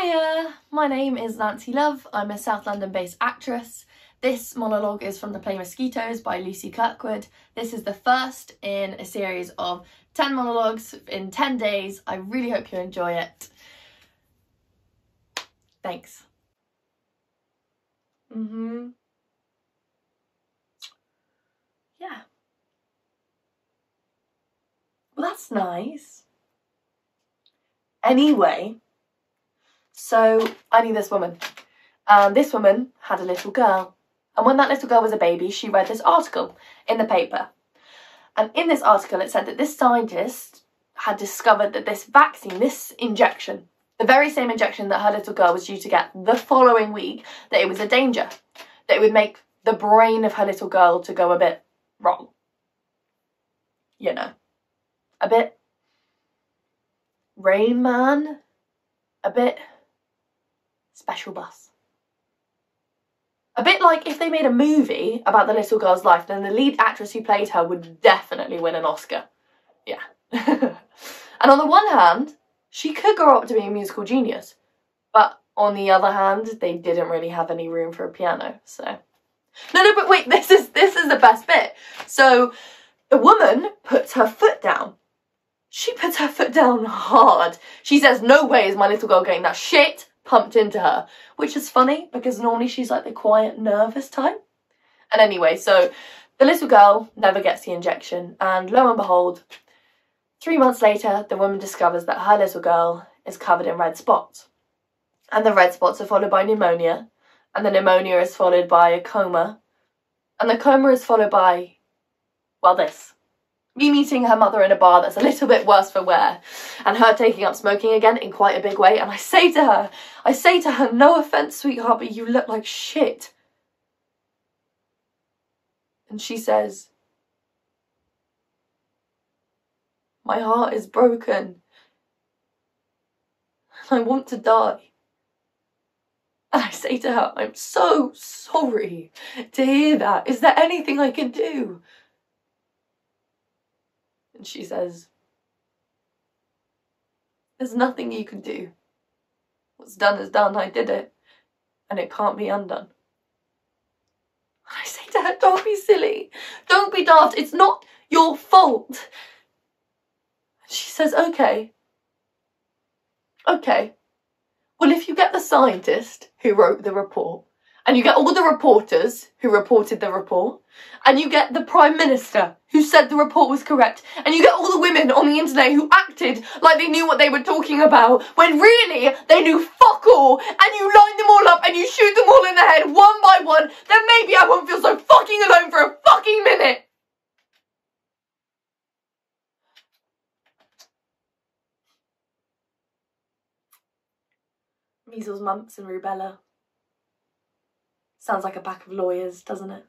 Hiya, my name is Nansi Love. I'm a South London based actress. This monologue is from The Play Mosquitoes by Lucy Kirkwood. This is the first in a series of 10 monologues in 10 days. I really hope you enjoy it. Thanks. Mm-hmm. Yeah. Well, that's nice. Anyway, so I knew this woman. And this woman had a little girl. And when that little girl was a baby, she read this article in the paper. And in this article, it said that this scientist had discovered that this vaccine, this injection, the very same injection that her little girl was due to get the following week, that it was a danger, that it would make the brain of her little girl to go a bit wrong. You know, a bit Rain Man, a bit special bus. A bit like if they made a movie about the little girl's life, then the lead actress who played her would definitely win an Oscar. Yeah. and on the one hand, she could grow up to be a musical genius, but on the other hand, they didn't really have any room for a piano, so. No, no, but wait, this is this is the best bit. So the woman puts her foot down. She puts her foot down hard. She says, no way is my little girl getting that shit pumped into her, which is funny because normally she's like the quiet, nervous type. And anyway, so the little girl never gets the injection, and lo and behold, three months later, the woman discovers that her little girl is covered in red spots. And the red spots are followed by pneumonia, and the pneumonia is followed by a coma, and the coma is followed by, well, this me meeting her mother in a bar that's a little bit worse for wear, and her taking up smoking again in quite a big way. And I say to her, I say to her, no offense, sweetheart, but you look like shit. And she says, My heart is broken. And I want to die. And I say to her, I'm so sorry to hear that. Is there anything I can do? And she says, There's nothing you can do. What's done is done. I did it. And it can't be undone. I say to her, Don't be silly. Don't be daft. It's not your fault. She says, Okay. Okay. Well, if you get the scientist who wrote the report, and you get all the reporters who reported the report, and you get the Prime Minister who said the report was correct, and you get all the women on the internet who acted like they knew what they were talking about, when really they knew fuck all, and you line them all up and you shoot them all in the head one by one, then maybe I won't feel so fucking alone for a fucking minute. Measles, mumps and rubella. Sounds like a pack of lawyers, doesn't it?